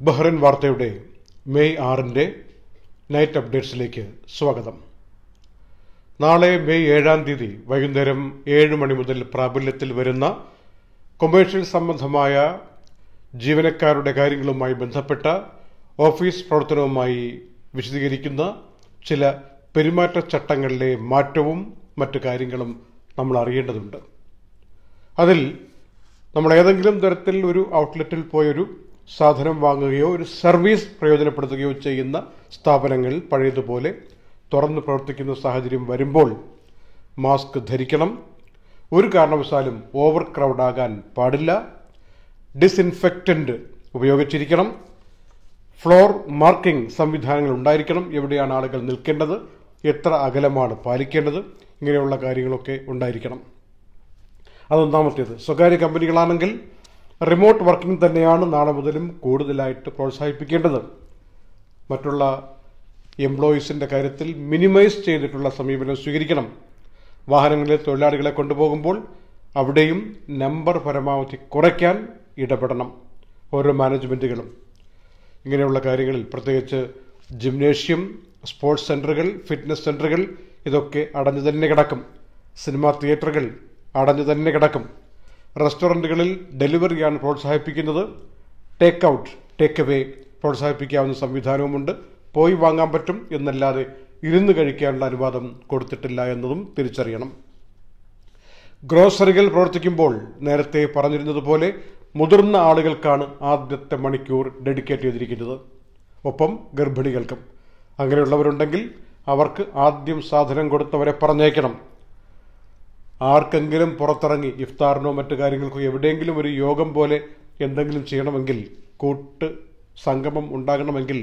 Bahrain വാർത്തയുടെ May ആറിന്റെ night അപ്ഡേറ്റ്സിലേക്ക് സ്വാഗതം. നാളെ മെയ് ഏഴാം തീയതി വൈകുന്നേരം ഏഴ് മണി മുതൽ പ്രാബല്യത്തിൽ വരുന്ന കൊമേഴ്ഷ്യൽ സംബന്ധമായ ജീവനക്കാരുടെ കാര്യങ്ങളുമായി ബന്ധപ്പെട്ട ഓഫീസ് പ്രവർത്തനവുമായി വിശദീകരിക്കുന്ന ചില പെരുമാറ്റച്ചട്ടങ്ങളിലെ മാറ്റവും മറ്റു കാര്യങ്ങളും നമ്മൾ അറിയേണ്ടതുണ്ട്. അതിൽ നമ്മൾ ഏതെങ്കിലും തരത്തിൽ ഒരു ഔട്ട്ലെറ്റിൽ പോയൊരു സാധനം വാങ്ങുകയോ ഒരു സർവീസ് പ്രയോജനപ്പെടുത്തുകയോ ചെയ്യുന്ന സ്ഥാപനങ്ങളിൽ പഴയതുപോലെ തുറന്ന് പ്രവർത്തിക്കുന്ന സാഹചര്യം വരുമ്പോൾ മാസ്ക് ധരിക്കണം. ഒരു കാരണവശാലും ഓവർ ക്രൗഡാകാൻ പാടില്ല. ഡിസ്ഇൻഫെക്റ്റന്റ് ഉപയോഗിച്ചിരിക്കണം. ഫ്ലോർ മാർക്കിംഗ് സംവിധാനങ്ങൾ ഉണ്ടായിരിക്കണം. എവിടെയാണ് ആളുകൾ നിൽക്കേണ്ടത്? എത്ര അകലമാണ് പാലിക്കേണ്ടത്? ഇങ്ങനെയുള്ള കാര്യങ്ങളൊക്കെ ഉണ്ടായിരിക്കണം. അതൊന്നാമത്തേത് സ്വകാര്യ കമ്പനികളാണെങ്കിൽ റിമോട്ട് വർക്കിംഗ് തന്നെയാണ് നാളെ മുതലും കൂടുതലായിട്ട് പ്രോത്സാഹിപ്പിക്കേണ്ടത്. മറ്റുള്ള എംപ്ലോയീസിന്റെ കാര്യത്തിൽ മിനിമൈസ് ചെയ്തിട്ടുള്ള സമീപനം സ്വീകരിക്കണം. വാഹനങ്ങളിൽ തൊഴിലാളികളെ കൊണ്ടുപോകുമ്പോൾ അവിടെയും നമ്പർ പരമാവധി കുറയ്ക്കാൻ ഇടപെടണം ഓരോ മാനേജ്മെന്റുകളും ഇങ്ങനെയുള്ള കാര്യങ്ങളിൽ പ്രത്യേകിച്ച് ജിംനേഷ്യം സ്പോർട്സ് സെന്ററുകൾ ഫിറ്റ്നസ് സെന്ററുകൾ ഇതൊക്കെ അടഞ്ഞു തന്നെ കിടക്കും. സിനിമാ തിയേറ്ററുകൾ അടഞ്ഞു തന്നെ കിടക്കും. റെസ്റ്റോറന്റുകളിൽ ഡെലിവറിയാണ് പ്രോത്സാഹിപ്പിക്കുന്നത്. ടേക്ക് ഔട്ട് ടേക്ക് അവേ പ്രോത്സാഹിപ്പിക്കാവുന്ന സംവിധാനവുമുണ്ട്. പോയി വാങ്ങാൻ പറ്റും എന്നല്ലാതെ ഇരുന്ന് കഴിക്കാനുള്ള അനുവാദം കൊടുത്തിട്ടില്ല എന്നതും തിരിച്ചറിയണം. ഗ്രോസറികൾ പ്രവർത്തിക്കുമ്പോൾ നേരത്തെ പറഞ്ഞിരുന്നതുപോലെ മുതിർന്ന ആളുകൾക്കാണ് ആദ്യത്തെ മണിക്കൂർ ഡെഡിക്കേറ്റ് ചെയ്തിരിക്കുന്നത്. ഒപ്പം ഗർഭിണികൾക്കും. അങ്ങനെയുള്ളവരുണ്ടെങ്കിൽ അവർക്ക് ആദ്യം സാധനം കൊടുത്തവരെ പറഞ്ഞേക്കണം. ആർക്കെങ്കിലും പുറത്തിറങ്ങി ഇഫ്താറിനോ മറ്റു കാര്യങ്ങൾക്കോ എവിടെയെങ്കിലും ഒരു യോഗം പോലെ എന്തെങ്കിലും ചെയ്യണമെങ്കിൽ കൂട്ട് സംഗമം ഉണ്ടാകണമെങ്കിൽ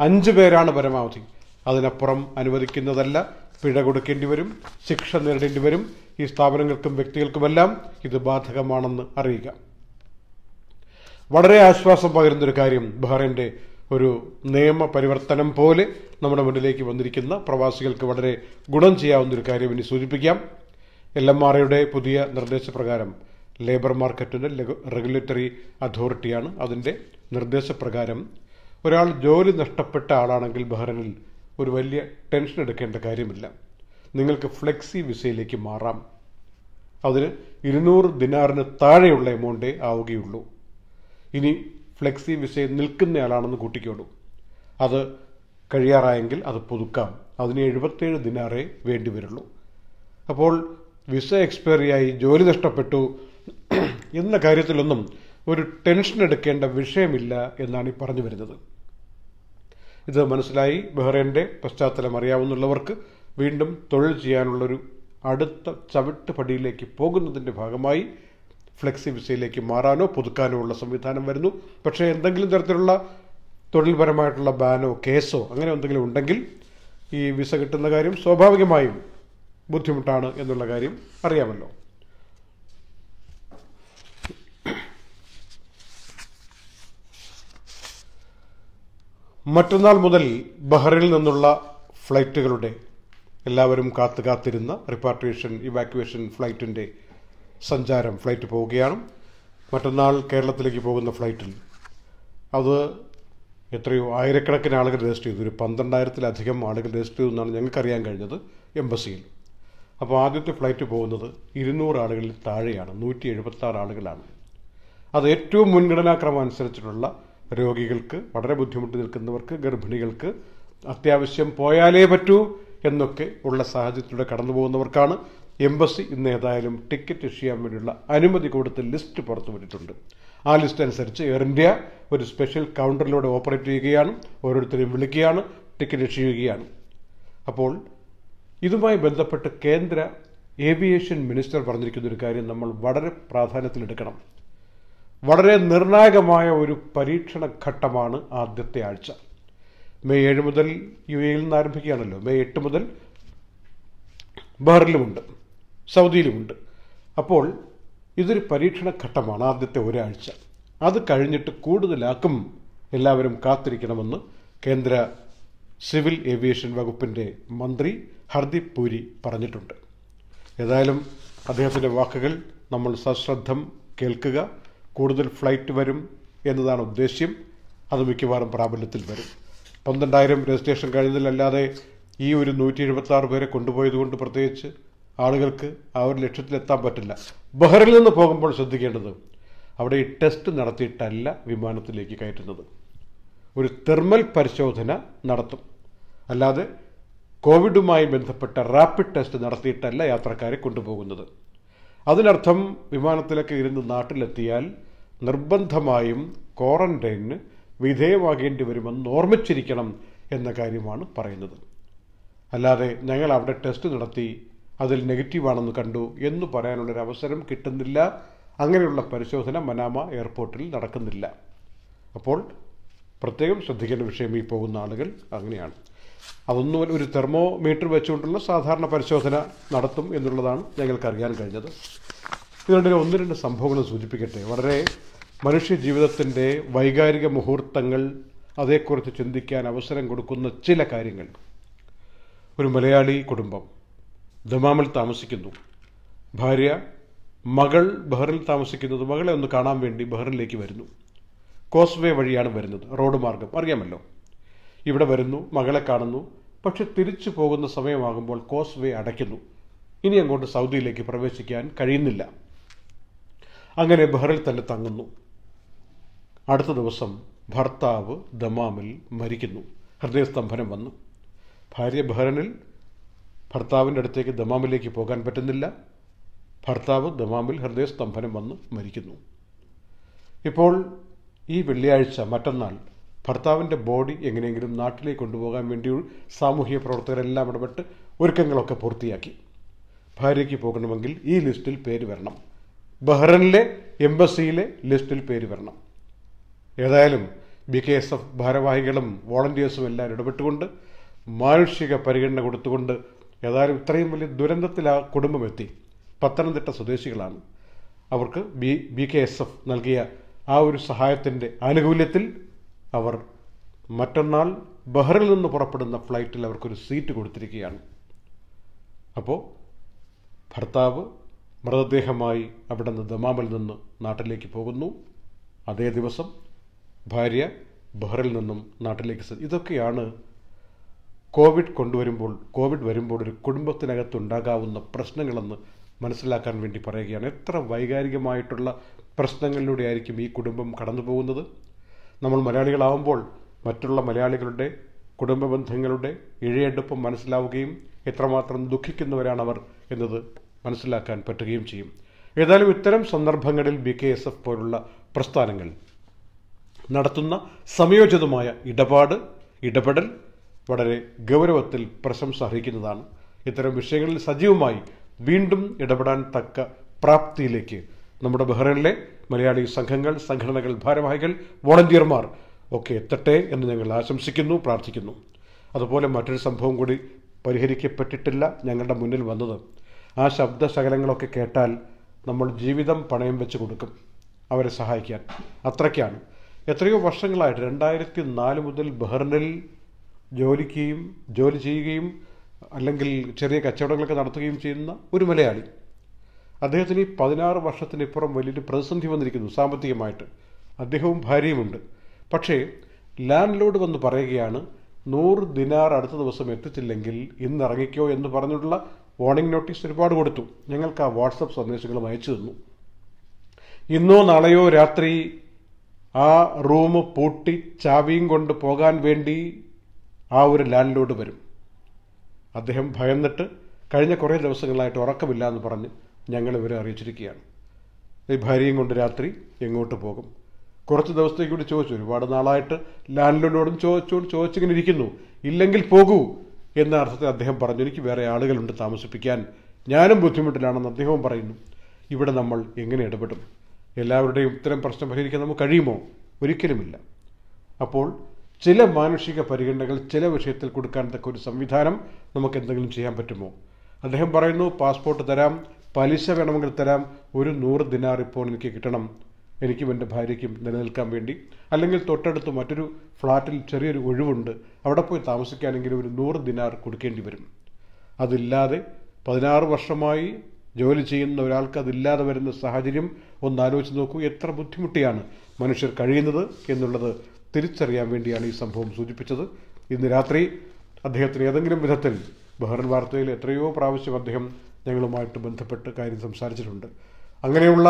അഞ്ച് പേരാണ് പരമാവധി. അതിനപ്പുറം അനുവദിക്കുന്നതല്ല പിഴ കൊടുക്കേണ്ടി വരും ശിക്ഷ നേരിടേണ്ടി വരും ഈ സ്ഥാപനങ്ങൾക്കും വ്യക്തികൾക്കുമെല്ലാം ഇത് ബാധകമാണെന്ന് അറിയുക. വളരെ ആശ്വാസം പകരുന്നൊരു കാര്യം ബഹ്റൈന്റെ ഒരു നിയമ പരിവർത്തനം പോലെ നമ്മുടെ മുന്നിലേക്ക് വന്നിരിക്കുന്ന പ്രവാസികൾക്ക് വളരെ ഗുണം ചെയ്യാവുന്ന ഒരു കാര്യം ഇനി സൂചിപ്പിക്കാം. എൽ എം ആർ ഐയുടെ പുതിയ നിർദ്ദേശപ്രകാരം ലേബർ മാർക്കറ്റിന്റെ റെഗുലേറ്ററി അതോറിറ്റിയാണ് അതിന്റെ നിർദ്ദേശപ്രകാരം ഒരാൾ ജോലി നഷ്ടപ്പെട്ട ആളാണെങ്കിൽ ബഹ്റൈനിൽ ഒരു വലിയ ടെൻഷൻ എടുക്കേണ്ട കാര്യമില്ല. നിങ്ങൾക്ക് ഫ്ലെക്സി വിസയിലേക്ക് മാറാം. അതിന് ഇരുന്നൂറ് ദിനാറിന് താഴെയുള്ള എമൗണ്ടേ ആവുകയുള്ളൂ. ഇനി ഫ്ലെക്സി വിസയിൽ നിൽക്കുന്നയാളാണെന്ന് കൂട്ടിക്കോളൂ. അത് കഴിയാറായെങ്കിൽ അത് പുതുക്കാം. അതിന് എഴുപത്തേഴ് ദിനാറേ വേണ്ടി വരുള്ളൂ അപ്പോൾ വിസ എക്സ്പയറിയായി ജോലി നഷ്ടപ്പെട്ടു. എന്ന കാര്യത്തിലൊന്നും ഒരു ടെൻഷൻ എടുക്കേണ്ട വിഷയമില്ല എന്നാണ് ഈ പറഞ്ഞു വരുന്നത്. ഇത് മനസ്സിലായി. ബഹ്റൈന്റെ പശ്ചാത്തലം അറിയാവുന്നവർക്ക് വീണ്ടും തൊഴിൽ ചെയ്യാനുള്ളൊരു അടുത്ത ചവിട്ട് പടിയിലേക്ക് പോകുന്നതിന്റെ ഭാഗമായി ഫ്ലെക്സി വിസയിലേക്ക് മാറാനോ പുതുക്കാനോ ഉള്ള സംവിധാനം വരുന്നു. പക്ഷേ എന്തെങ്കിലും തരത്തിലുള്ള തൊഴിൽപരമായിട്ടുള്ള ബാനോ കേസോ അങ്ങനെ എന്തെങ്കിലും ഉണ്ടെങ്കിൽ ഈ വിസ കിട്ടുന്ന കാര്യം സ്വാഭാവികമായും ബുദ്ധിമുട്ടാണ് എന്നുള്ള കാര്യം അറിയാമല്ലോ. മറ്റന്നാൾ മുതൽ ബഹ്റിൽ നിന്നുള്ള ഫ്ലൈറ്റുകളുടെ എല്ലാവരും കാത്തു കാത്തിരുന്ന റിപ്പാർട്ടേഷൻ ഇവാക്യുവേഷൻ ഫ്ലൈറ്റിന്റെ സഞ്ചാരം ഫ്ലൈറ്റ് പോവുകയാണ്. മറ്റന്നാൾ കേരളത്തിലേക്ക് പോകുന്ന ഫ്ലൈറ്റിൽ അത് എത്രയോ ആയിരക്കണക്കിന് ആളുകൾ രജിസ്റ്റർ ചെയ്തു. ഒരു പന്ത്രണ്ടായിരത്തിലധികം ആളുകൾ രജിസ്റ്റർ ചെയ്തു എന്നാണ് ഞങ്ങൾക്കറിയാൻ കഴിഞ്ഞത് എംബസിയിൽ. അപ്പോൾ ആദ്യത്തെ ഫ്ലൈറ്റ് പോകുന്നത് ഇരുന്നൂറ് ആളുകളിൽ താഴെയാണ് നൂറ്റി എഴുപത്തി ആറ് ആളുകളാണ്. അത് ഏറ്റവും മുൻഗണനാക്രമം അനുസരിച്ചിട്ടുള്ള രോഗികൾക്ക് വളരെ ബുദ്ധിമുട്ട് നിൽക്കുന്നവർക്ക് ഗർഭിണികൾക്ക് അത്യാവശ്യം പോയാലേ പറ്റൂ എന്നൊക്കെ ഉള്ള സാഹചര്യത്തിലൂടെ കടന്നു പോകുന്നവർക്കാണ് എംബസി ഇന്ന് ഏതായാലും ടിക്കറ്റ് ഇഷ്യൂ ചെയ്യാൻ വേണ്ടിയുള്ള അനുമതി കൊടുത്ത് ലിസ്റ്റ് പുറത്തുവിട്ടിട്ടുണ്ട് ആ ലിസ്റ്റ് അനുസരിച്ച് എയർ ഇന്ത്യ ഒരു സ്പെഷ്യൽ കൗണ്ടറിലൂടെ ഓപ്പറേറ്റ് ചെയ്യുകയാണ് ഓരോരുത്തരെയും വിളിക്കുകയാണ് ടിക്കറ്റ് ഇഷ്യൂ ചെയ്യുകയാണ്. അപ്പോൾ ഇതുമായി ബന്ധപ്പെട്ട് കേന്ദ്ര ഏവിയേഷൻ മിനിസ്റ്റർ പറഞ്ഞിരിക്കുന്ന ഒരു കാര്യം നമ്മൾ വളരെ പ്രാധാന്യത്തിലെടുക്കണം വളരെ നിർണായകമായ ഒരു പരീക്ഷണ ഘട്ടമാണ് ആദ്യത്തെ ആഴ്ച. മെയ് ഏഴ് മുതൽ യു എയിൽ നിന്ന് ആരംഭിക്കുകയാണല്ലോ. മെയ് എട്ട് മുതൽ ബഹ്റിലുമുണ്ട് സൗദിയിലുമുണ്ട്. അപ്പോൾ ഇതൊരു പരീക്ഷണ ഘട്ടമാണ് ആദ്യത്തെ ഒരാഴ്ച. അത് കഴിഞ്ഞിട്ട് കൂടുതലാക്കും എല്ലാവരും കാത്തിരിക്കണമെന്ന് കേന്ദ്ര സിവിൽ ഏവിയേഷൻ വകുപ്പിന്റെ മന്ത്രി ഹർദീപ് പുരി പറഞ്ഞിട്ടുണ്ട്. ഏതായാലും അദ്ദേഹത്തിന്റെ വാക്കുകൾ നമ്മൾ സശ്രദ്ധം കേൾക്കുക. കൂടുതൽ ഫ്ലൈറ്റ് വരും എന്നതാണ് ഉദ്ദേശ്യം. അത് മിക്കവാറും പ്രാബല്യത്തിൽ വരും. പന്ത്രണ്ടായിരം രജിസ്ട്രേഷൻ കഴിഞ്ഞതിലല്ലാതെ ഈ ഒരു നൂറ്റി എഴുപത്തി ആറ് പേരെ കൊണ്ടുപോയതുകൊണ്ട് പ്രത്യേകിച്ച് ആളുകൾക്ക് ആ ഒരു ലക്ഷ്യത്തിലെത്താൻ പറ്റില്ല. ബഹറിൽ നിന്ന് പോകുമ്പോൾ ശ്രദ്ധിക്കേണ്ടത് അവിടെ ഈ ടെസ്റ്റ് നടത്തിയിട്ടല്ല വിമാനത്തിലേക്ക് കയറ്റുന്നത്. ഒരു തെർമൽ പരിശോധന നടത്തും. അല്ലാതെ കോവിഡുമായി ബന്ധപ്പെട്ട റാപ്പിഡ് ടെസ്റ്റ് നടത്തിയിട്ടല്ല യാത്രക്കാരെ കൊണ്ടുപോകുന്നത്. അതിനർത്ഥം വിമാനത്തിലൊക്കെ ഇരുന്ന് നാട്ടിലെത്തിയാൽ നിർബന്ധമായും ക്വാറന്റൈനിന് വിധേയമാകേണ്ടി വരുമെന്ന് ഓർമ്മിച്ചിരിക്കണം എന്ന കാര്യമാണ് പറയുന്നത്. അല്ലാതെ ഞങ്ങൾ അവിടെ ടെസ്റ്റ് നടത്തി അതിൽ നെഗറ്റീവാണെന്ന് കണ്ടു എന്ന് പറയാനുള്ളൊരു അവസരം കിട്ടുന്നില്ല. അങ്ങനെയുള്ള പരിശോധന മനാമ എയർപോർട്ടിൽ നടക്കുന്നില്ല. അപ്പോൾ പ്രത്യേകം ശ്രദ്ധിക്കേണ്ട വിഷയം ഈ പോകുന്ന ആളുകൾ അങ്ങനെയാണ്. അതൊന്നും ഒരു തെർമോമീറ്റർ വെച്ചുകൊണ്ടുള്ള സാധാരണ പരിശോധന നടത്തും എന്നുള്ളതാണ് ഞങ്ങൾക്ക് അറിയാൻ കഴിഞ്ഞത് ഇതുകൊണ്ട് ഒന്ന് രണ്ട് സംഭവങ്ങൾ സൂചിപ്പിക്കട്ടെ. വളരെ മനുഷ്യ ജീവിതത്തിന്റെ വൈകാരിക മുഹൂർത്തങ്ങൾ അതേക്കുറിച്ച് ചിന്തിക്കാൻ അവസരം കൊടുക്കുന്ന ചില കാര്യങ്ങൾ. ഒരു മലയാളി കുടുംബം ദമാമിൽ താമസിക്കുന്നു. ഭാര്യ മകൾ ബഹറിൽ താമസിക്കുന്നത് മകളെ ഒന്ന് കാണാൻ വേണ്ടി ബഹറിലേക്ക് വരുന്നു. കോസ്വേ വഴിയാണ് വരുന്നത് റോഡ് മാർഗം. അറിയാമല്ലോ? ഇവിടെ വരുന്നു മകളെ കാണുന്നു. പക്ഷെ തിരിച്ചു പോകുന്ന സമയമാകുമ്പോൾ കോസ്വേ അടയ്ക്കുന്നു. ഇനി അങ്ങോട്ട് സൗദിയിലേക്ക് പ്രവേശിക്കാൻ കഴിയുന്നില്ല. അങ്ങനെ ബഹറിൽ തന്നെ തങ്ങുന്നു. അടുത്ത ദിവസം ഭർത്താവ് ദമാമിൽ മരിക്കുന്നു. ഹൃദയസ്തംഭനം വന്നു. ഭാര്യ ബഹ്റനിൽ ഭർത്താവിന്റെ അടുത്തേക്ക് ദമാമിലേക്ക് പോകാൻ പറ്റുന്നില്ല. ഭർത്താവ് ദമാമിൽ ഹൃദയസ്തംഭനം വന്ന് മരിക്കുന്നു. ഇപ്പോൾ ഈ വെള്ളിയാഴ്ച മറ്റന്നാൾ ഭർത്താവിന്റെ ബോഡി എങ്ങനെയെങ്കിലും നാട്ടിലേക്ക് കൊണ്ടുപോകാൻ വേണ്ടി സാമൂഹിക പ്രവർത്തകരെല്ലാം ഇടപെട്ട് ഒരുക്കങ്ങളൊക്കെ പൂർത്തിയാക്കി. ഭാര്യയ്ക്ക് പോകണമെങ്കിൽ ഈ ലിസ്റ്റിൽ പേര് വരണം. ബഹ്റനിലെ എംബസിയിലെ ലിസ്റ്റിൽ പേര് വരണം. ഏതായാലും ബി കെ എസ് എഫ് ഭാരവാഹികളും വോളണ്ടിയേഴ്സും എല്ലാം ഇടപെട്ടുകൊണ്ട് മാനുഷിക പരിഗണന കൊടുത്തുകൊണ്ട് ഏതായാലും ഇത്രയും വലിയ ദുരന്തത്തിൽ ആ കുടുംബം എത്തി. പത്തനംതിട്ട സ്വദേശികളാണ്. അവർക്ക് B B K S F നൽകിയ ആ ഒരു സഹായത്തിന്റെ ആനുകൂല്യത്തിൽ അവർ മറ്റന്നാൾ ബഹ്റിൽ നിന്ന് പുറപ്പെടുന്ന ഫ്ലൈറ്റിൽ അവർക്കൊരു സീറ്റ് കൊടുത്തിരിക്കുകയാണ്. അപ്പോൾ ഭർത്താവ് മൃതദേഹമായി അവിടെ നിന്ന് ദമാമിൽ നിന്ന് നാട്ടിലേക്ക് പോകുന്നു. അതേ ദിവസം ഭാര്യ ബഹ്റിൽ നിന്നും നാട്ടിലേക്ക് ഇതൊക്കെയാണ് കോവിഡ് കൊണ്ടുവരുമ്പോൾ കോവിഡ് വരുമ്പോൾ ഒരു കുടുംബത്തിനകത്തുണ്ടാകാവുന്ന പ്രശ്നങ്ങളെന്ന് മനസ്സിലാക്കാൻ വേണ്ടി പറയുകയാണ്. എത്ര വൈകാരികമായിട്ടുള്ള പ്രശ്നങ്ങളിലൂടെ ആയിരിക്കും ഈ കുടുംബം കടന്നു പോകുന്നത് നമ്മൾ മലയാളികളാവുമ്പോൾ മറ്റുള്ള മലയാളികളുടെ കുടുംബ ബന്ധങ്ങളുടെ ഇഴയെടുപ്പം മനസ്സിലാവുകയും എത്രമാത്രം ദുഃഖിക്കുന്നവരാണവർ എന്നത് മനസ്സിലാക്കാൻ പറ്റുകയും ചെയ്യും. ഏതായാലും ഇത്തരം സന്ദർഭങ്ങളിൽ ബി കെ എസ് എഫ് പോലുള്ള പ്രസ്ഥാനങ്ങൾ നടത്തുന്ന സമയോചിതമായ ഇടപാട് ഇടപെടൽ വളരെ ഗൗരവത്തിൽ പ്രശംസ അർഹിക്കുന്നതാണ്. ഇത്തരം വിഷയങ്ങളിൽ സജീവമായി വീണ്ടും ഇടപെടാൻ തക്ക പ്രാപ്തിയിലേക്ക് നമ്മുടെ ബഹ്റൈനിലെ മലയാളി സംഘങ്ങൾ സംഘടനകൾ ഭാരവാഹികൾ വോളണ്ടിയർമാർ ഒക്കെ എത്തട്ടെ എന്ന് ഞങ്ങൾ ആശംസിക്കുന്നു പ്രാർത്ഥിക്കുന്നു. അതുപോലെ മറ്റൊരു സംഭവം കൂടി പരിഹരിക്കപ്പെട്ടിട്ടില്ല ഞങ്ങളുടെ മുന്നിൽ വന്നത്. ആ ശബ്ദ ശബ്ദശകലങ്ങളൊക്കെ കേട്ടാൽ നമ്മൾ ജീവിതം പണയം വെച്ച് കൊടുക്കും അവരെ സഹായിക്കാൻ. അത്രയ്ക്കാണ്. എത്രയോ വർഷങ്ങളായിട്ട് രണ്ടായിരത്തി നാല് മുതൽ ബഹ്റിനിൽ ജോലിക്കുകയും ജോലി ചെയ്യുകയും അല്ലെങ്കിൽ ചെറിയ കച്ചവടങ്ങളൊക്കെ നടത്തുകയും ചെയ്യുന്ന ഒരു മലയാളി. അദ്ദേഹത്തിന് ഈ പതിനാറ് വർഷത്തിനിപ്പുറം വലിയൊരു പ്രതിസന്ധി വന്നിരിക്കുന്നു സാമ്പത്തികമായിട്ട്. അദ്ദേഹവും ഭാര്യയുമുണ്ട്. പക്ഷേ ലാൻഡ് ലോഡ് വന്ന് പറയുകയാണ് നൂറ് ദിനാർ അടുത്ത ദിവസം എത്തിച്ചില്ലെങ്കിൽ ഇന്ന് ഇറങ്ങിക്കോ എന്ന് പറഞ്ഞിട്ടുള്ള വാർണിംഗ് നോട്ടീസ് ഒരുപാട് കൊടുത്തു. ഞങ്ങൾക്ക് ആ വാട്സപ്പ് സന്ദേശങ്ങളും അയച്ചു തന്നു. ഇന്നോ നാളെയോ രാത്രി ആ റൂം പൂട്ടി ചാവിയും കൊണ്ട് പോകാൻ വേണ്ടി ആ ഒരു ലാൻഡ് ലോഡ് വരും. അദ്ദേഹം ഭയന്നിട്ട് കഴിഞ്ഞ കുറേ ദിവസങ്ങളായിട്ട് ഉറക്കമില്ല എന്ന് പറഞ്ഞ് ഞങ്ങൾ ഇവരെ അറിയിച്ചിരിക്കുകയാണ്. ഈ ഭാര്യയും കൊണ്ട് രാത്രി എങ്ങോട്ട് പോകും? കുറച്ച് ദിവസത്തേക്ക് കൂടി ചോദിച്ചു. ഒരുപാട് നാളായിട്ട് ലാൻഡ് ലോഡിനോടും ചോദിച്ചുകൊണ്ട് ചോദിച്ചിങ്ങനെ ഇരിക്കുന്നു. ഇല്ലെങ്കിൽ പോകൂ എന്ന അർത്ഥത്തിൽ അദ്ദേഹം പറഞ്ഞു എനിക്ക് വേറെ ആളുകളുണ്ട് താമസിപ്പിക്കാൻ. ഞാനും ബുദ്ധിമുട്ടിലാണെന്ന് അദ്ദേഹവും പറയുന്നു. ഇവിടെ നമ്മൾ എങ്ങനെ ഇടപെടും? എല്ലാവരുടെയും ഇത്തരം പ്രശ്നം പരിഹരിക്കാൻ നമുക്ക് കഴിയുമോ? ഒരിക്കലുമില്ല. അപ്പോൾ ചില മാനുഷിക പരിഗണനകൾ ചില വിഷയത്തിൽ കൊടുക്കാൻ തക്ക ഒരു സംവിധാനം നമുക്ക് എന്തെങ്കിലും ചെയ്യാൻ പറ്റുമോ? അദ്ദേഹം പറയുന്നു പാസ്പോർട്ട് തരാം പലിശ വേണമെങ്കിൽ തരാം. ഒരു നൂറ് ദിനാർ ഇപ്പോൾ എനിക്ക് കിട്ടണം. എനിക്കും എന്റെ ഭാര്യയ്ക്കും നിലനിൽക്കാൻ വേണ്ടി. അല്ലെങ്കിൽ തൊട്ടടുത്ത് മറ്റൊരു ഫ്ലാറ്റിൽ ചെറിയൊരു ഒഴിവുണ്ട്. അവിടെ പോയി താമസിക്കാനെങ്കിൽ ഒരു നൂറ് ദിനാർ കൊടുക്കേണ്ടി വരും. അതില്ലാതെ പതിനാറ് വർഷമായി ജോലി ചെയ്യുന്ന ഒരാൾക്ക് അതില്ലാതെ വരുന്ന സാഹചര്യം ഒന്ന് ആലോചിച്ച് നോക്കൂ. എത്ര ബുദ്ധിമുട്ടിയാണ് മനുഷ്യർ കഴിയുന്നത് എന്നുള്ളത് തിരിച്ചറിയാൻ വേണ്ടിയാണ് ഈ സംഭവം സൂചിപ്പിച്ചത്. ഇന്ന് രാത്രി അദ്ദേഹത്തിന് ഏതെങ്കിലും വിധത്തിൽ ബഹ്റൻ വാർത്തയിൽ എത്രയോ പ്രാവശ്യം അദ്ദേഹം ഞങ്ങളുമായിട്ട് ബന്ധപ്പെട്ട് കാര്യം സംസാരിച്ചിട്ടുണ്ട്. അങ്ങനെയുള്ള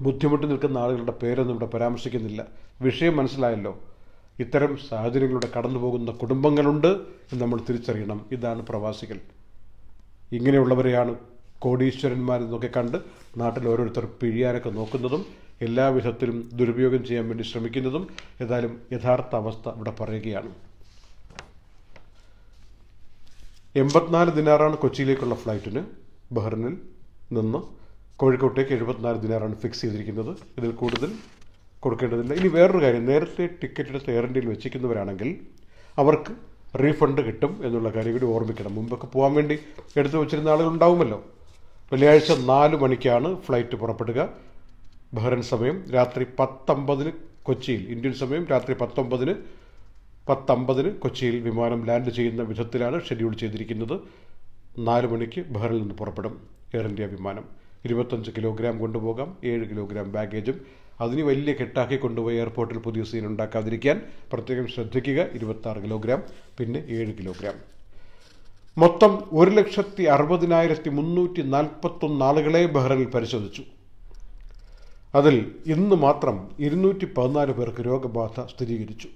ബുദ്ധിമുട്ട് നിൽക്കുന്ന ആളുകളുടെ പേരൊന്നും ഇവിടെ പരാമർശിക്കുന്നില്ല. വിഷയം മനസ്സിലായല്ലോ. ഇത്തരം സാഹചര്യങ്ങളുടെ കടന്നു പോകുന്ന കുടുംബങ്ങളുണ്ട് എന്ന് നമ്മൾ തിരിച്ചറിയണം. ഇതാണ് പ്രവാസികൾ. ഇങ്ങനെയുള്ളവരെയാണ് കോടീശ്വരന്മാരെന്നൊക്കെ കണ്ട് നാട്ടിൽ ഓരോരുത്തർ പിഴിയാനൊക്കെ നോക്കുന്നതും എല്ലാ വിധത്തിലും ദുരുപയോഗം ചെയ്യാൻ വേണ്ടി ശ്രമിക്കുന്നതും ഏതായാലും യഥാർത്ഥ അവസ്ഥ ഇവിടെ പറയുകയാണ്. എൺപത്തിനാല് ദിനാറാണ് കൊച്ചിയിലേക്കുള്ള ഫ്ലൈറ്റിന് ബഹ്റിനിൽ നിന്ന്. കോഴിക്കോട്ടേക്ക് എഴുപത്തിനാല് ദിനാറാണ് ഫിക്സ് ചെയ്തിരിക്കുന്നത്. ഇതിൽ കൂടുതൽ കൊടുക്കേണ്ടതില്ല. ഇനി വേറൊരു കാര്യം. നേരത്തെ ടിക്കറ്റ് എടുത്ത് എയർ ഇന്ത്യയിൽ വെച്ചിരിക്കുന്നവരാണെങ്കിൽ അവർക്ക് റീഫണ്ട് കിട്ടും എന്നുള്ള കാര്യം കൂടി ഓർമ്മിക്കണം. മുമ്പൊക്കെ പോകാൻ വേണ്ടി എടുത്തു വെച്ചിരുന്ന ആളുകൾ ഉണ്ടാവുമല്ലോ. വെള്ളിയാഴ്ച നാല് മണിക്കാണ് ഫ്ലൈറ്റ് പുറപ്പെടുക. ബഹ്റൻ സമയം രാത്രി പത്തൊമ്പതിന് കൊച്ചിയിൽ. ഇന്ത്യൻ സമയം രാത്രി പത്തൊമ്പതിന് പത്തമ്പതിന് കൊച്ചിയിൽ വിമാനം ലാൻഡ് ചെയ്യുന്ന വിധത്തിലാണ് ഷെഡ്യൂൾ ചെയ്തിരിക്കുന്നത്. നാല് മണിക്ക് ബഹറിൽ നിന്ന് പുറപ്പെടും. എയർ ഇന്ത്യ വിമാനം. ഇരുപത്തഞ്ച് കിലോഗ്രാം കൊണ്ടുപോകാം. ഏഴ് കിലോഗ്രാം ബാഗേജും. അതിന് വലിയ കെട്ടാക്കി കൊണ്ടുപോയി എയർപോർട്ടിൽ പുതിയ സീൻ ഉണ്ടാക്കാതിരിക്കാൻ പ്രത്യേകം ശ്രദ്ധിക്കുക. ഇരുപത്തി കിലോഗ്രാം പിന്നെ ഏഴ് കിലോഗ്രാം. മൊത്തം ഒരു ലക്ഷത്തി അറുപതിനായിരത്തി മുന്നൂറ്റി നാൽപ്പത്തൊന്ന് ആളുകളെ ബഹ്റിൽ പരിശോധിച്ചു. അതിൽ ഇന്ന് മാത്രം ഇരുന്നൂറ്റി പതിനാല് പേർക്ക് രോഗബാധ സ്ഥിരീകരിച്ചു.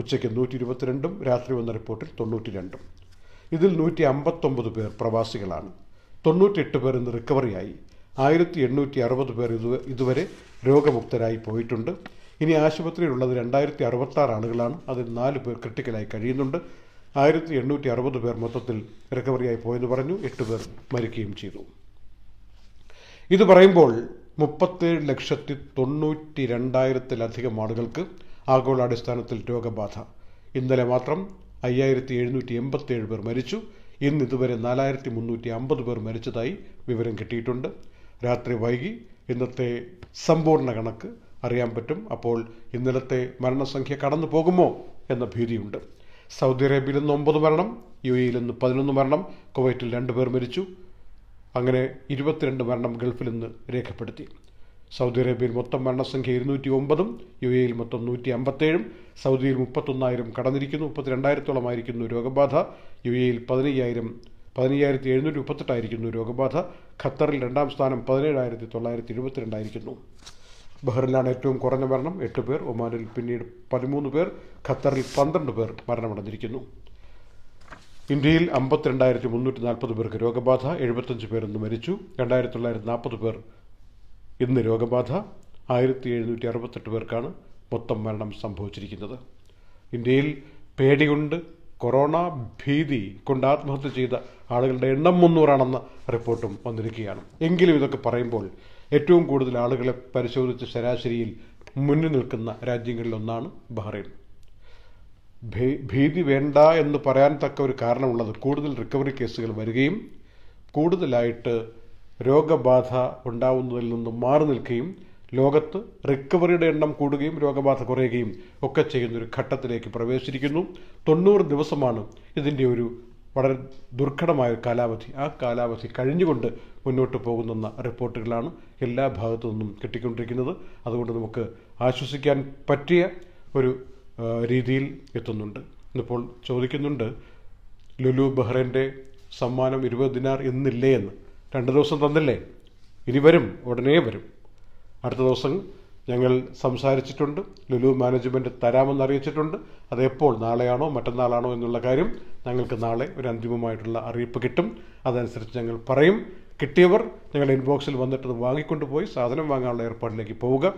ഉച്ചയ്ക്ക് നൂറ്റി ഇരുപത്തിരണ്ടും രാത്രി വന്ന റിപ്പോർട്ടിൽ തൊണ്ണൂറ്റി രണ്ടും ഇതിൽ നൂറ്റി അമ്പത്തൊമ്പത് പേർ പ്രവാസികളാണ്. തൊണ്ണൂറ്റിയെട്ട് പേർ ഇന്ന് റിക്കവറിയായി. ആയിരത്തി എണ്ണൂറ്റി അറുപത് പേർ ഇത് ഇതുവരെ രോഗമുക്തരായി പോയിട്ടുണ്ട്. ഇനി ആശുപത്രിയിലുള്ളത് രണ്ടായിരത്തി അറുപത്താറ് ആളുകളാണ്. അതിൽ നാല് പേർ ക്രിട്ടിക്കലായി കഴിയുന്നുണ്ട്. ആയിരത്തി എണ്ണൂറ്റി അറുപത് പേർ മൊത്തത്തിൽ റിക്കവറിയായി പോയെന്ന് പറഞ്ഞു. എട്ട് പേർ മരിക്കുകയും ചെയ്തു. ഇത് പറയുമ്പോൾ മുപ്പത്തേഴ് ലക്ഷത്തി തൊണ്ണൂറ്റി രണ്ടായിരത്തിലധികം ആളുകൾക്ക് ആഗോളാടിസ്ഥാനത്തിൽ രോഗബാധ. ഇന്നലെ മാത്രം അയ്യായിരത്തി എഴുന്നൂറ്റി എൺപത്തിയേഴ് പേർ മരിച്ചു. ഇന്ന് ഇതുവരെ നാലായിരത്തി മുന്നൂറ്റി അമ്പത് പേർ മരിച്ചതായി വിവരം കിട്ടിയിട്ടുണ്ട്. രാത്രി വൈകി ഇന്നത്തെ സമ്പൂർണ കണക്ക് അറിയാൻ പറ്റും. അപ്പോൾ ഇന്നലത്തെ മരണസംഖ്യ കടന്നു പോകുമോ എന്ന ഭീതിയുണ്ട്. സൗദി അറേബ്യയിൽ നിന്ന് ഒമ്പത് മരണം യു എയിൽ നിന്ന് പതിനൊന്ന് മരണം കുവൈറ്റിൽ രണ്ട് പേർ മരിച്ചു. അങ്ങനെ ഇരുപത്തിരണ്ട് മരണം ഗൾഫിൽ നിന്ന് രേഖപ്പെടുത്തി. സൗദി അറേബ്യയിൽ മൊത്തം മരണസംഖ്യ ഇരുന്നൂറ്റി ഒമ്പതും യു എയിൽ മൊത്തം നൂറ്റി അമ്പത്തേഴും സൗദിയിൽ മുപ്പത്തൊന്നായിരം കടന്നിരിക്കുന്നു മുപ്പത്തിരണ്ടായിരത്തോളമായിരിക്കുന്നു രോഗബാധ യു എയിൽ പതിനയ്യായിരം പതിനയ്യായിരത്തി എഴുന്നൂറ്റി മുപ്പത്തെട്ടായിരിക്കുന്നു രോഗബാധ ഖത്തറിൽ രണ്ടാം സ്ഥാനം പതിനേഴായിരത്തി തൊള്ളായിരത്തി എഴുപത്തിരണ്ടായിരിക്കുന്നു ബഹ്റിലാണ് ഏറ്റവും കുറഞ്ഞ മരണം എട്ട് പേർ ഒമാനിൽ പിന്നീട് പതിമൂന്ന് പേർ ഖത്തറിൽ പന്ത്രണ്ട് പേർ മരണമടഞ്ഞിരിക്കുന്നു. ഇന്ത്യയിൽ അമ്പത്തിരണ്ടായിരത്തി മുന്നൂറ്റി നാൽപ്പത് പേർക്ക് രോഗബാധ എഴുപത്തഞ്ച് പേർ ഇന്ന് മരിച്ചു രണ്ടായിരത്തി തൊള്ളായിരത്തി നാൽപ്പത് പേർ ഇന്ന് രോഗബാധ ആയിരത്തി എഴുന്നൂറ്റി അറുപത്തെട്ട് പേർക്കാണ് മൊത്തം മരണം സംഭവിച്ചിരിക്കുന്നത്. ഇന്ത്യയിൽ പേടികൊണ്ട് കൊറോണ ഭീതി കൊണ്ട് ആത്മഹത്യ ചെയ്ത ആളുകളുടെ എണ്ണം മുന്നൂറാണെന്ന റിപ്പോർട്ടും വന്നിരിക്കുകയാണ്. എങ്കിലും ഇതൊക്കെ പറയുമ്പോൾ ഏറ്റവും കൂടുതൽ ആളുകളെ പരിശോധിച്ച ശരാശരിയിൽ മുന്നിൽ നിൽക്കുന്ന രാജ്യങ്ങളിലൊന്നാണ് ബഹ്റൈൻ. ഭീതി വേണ്ട എന്ന് പറയാൻ തക്ക ഒരു കാരണമുള്ളത് കൂടുതൽ റിക്കവറി കേസുകൾ വരികയും കൂടുതലായിട്ട് രോഗബാധ ഉണ്ടാവുന്നതിൽ നിന്ന് മാറി നിൽക്കുകയും ലോകത്ത് റിക്കവറിയുടെ എണ്ണം കൂടുകയും രോഗബാധ കുറയുകയും ഒക്കെ ചെയ്യുന്ന ഒരു ഘട്ടത്തിലേക്ക് പ്രവേശിച്ചിരിക്കുന്നു. തൊണ്ണൂറ് ദിവസമാണ് ഇതിന്റെ ഒരു വളരെ ദുർഘടമായ കാലാവധി. ആ കാലാവധി കഴിഞ്ഞുകൊണ്ട് മുന്നോട്ട് പോകുന്ന റിപ്പോർട്ടുകളാണ് എല്ലാ ഭാഗത്തു നിന്നും കിട്ടിക്കൊണ്ടിരിക്കുന്നത്. അതുകൊണ്ട് നമുക്ക് ആശ്വസിക്കാൻ പറ്റിയ ഒരു രീതിയിൽ എത്തുന്നുണ്ട്. ഇന്നിപ്പോൾ ചോദിക്കുന്നുണ്ട് ലുലു ബഹ്റൈന്റെ സമ്മാനം ഇരുപത് ദിനാർ ഇന്നില്ലേ എന്ന്. രണ്ട് ദിവസം തന്നില്ലേ? ഇനി വരും ഉടനെ വരും. അടുത്ത ദിവസം ഞങ്ങൾ സംസാരിച്ചിട്ടുണ്ട് ലുലു മാനേജ്മെന്റ് തരാമെന്ന് അറിയിച്ചിട്ടുണ്ട്. അതെപ്പോൾ നാളെയാണോ മറ്റന്നാളാണോ എന്നുള്ള കാര്യം ഞങ്ങൾക്ക് നാളെ ഒരു അന്തിമമായിട്ടുള്ള അറിയിപ്പ് കിട്ടും. അതനുസരിച്ച് ഞങ്ങൾ പറയും. കിട്ടിയവർ ഞങ്ങളുടെ ഇൻബോക്സിൽ വന്നിട്ട് വാങ്ങിക്കൊണ്ട് പോയി സാധനം വാങ്ങാനുള്ള ഏർപ്പാടിലേക്ക് പോവുക.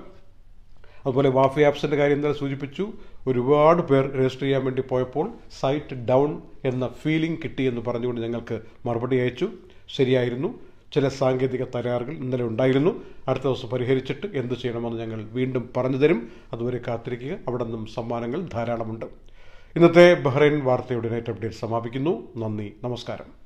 അതുപോലെ വാഫി ആപ്സിന്റെ കാര്യം ഇന്നലെ സൂചിപ്പിച്ചു. ഒരുപാട് പേർ രജിസ്റ്റർ ചെയ്യാൻ വേണ്ടി പോയപ്പോൾ സൈറ്റ് ഡൗൺ എന്ന ഫീലിംഗ് കിട്ടി എന്ന് പറഞ്ഞുകൊണ്ട് ഞങ്ങൾക്ക് മറുപടി അയച്ചു. ശരിയായിരുന്നു. ചില സാങ്കേതിക തകരാറുകൾ ഇന്നലെ ഉണ്ടായിരുന്നു. അടുത്ത ദിവസം പരിഹരിച്ചിട്ട് എന്ത് ചെയ്യണമെന്ന് ഞങ്ങൾ വീണ്ടും പറഞ്ഞു തരും. അതുവരെ കാത്തിരിക്കുക. അവിടെ നിന്നും സമ്മാനങ്ങൾ ധാരാളമുണ്ട്. ഇന്നത്തെ ബഹ്റൈൻ വാർത്തയുടെ നൈറ്റ് അപ്ഡേറ്റ് സമാപിക്കുന്നു. നന്ദി. നമസ്കാരം.